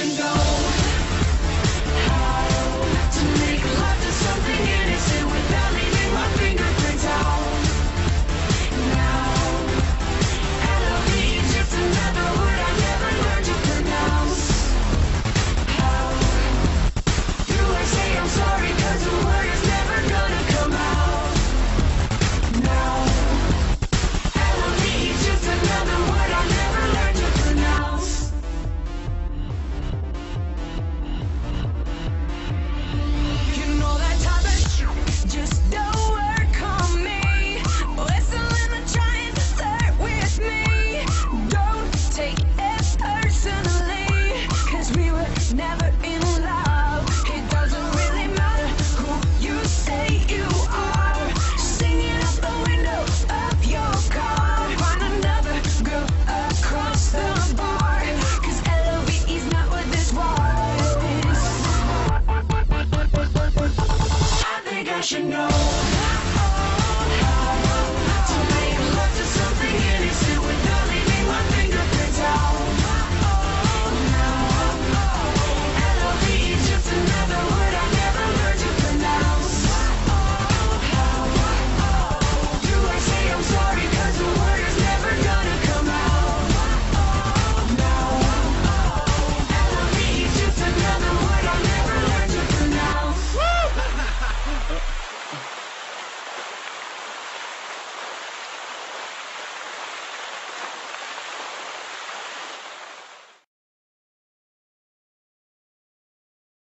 I think now.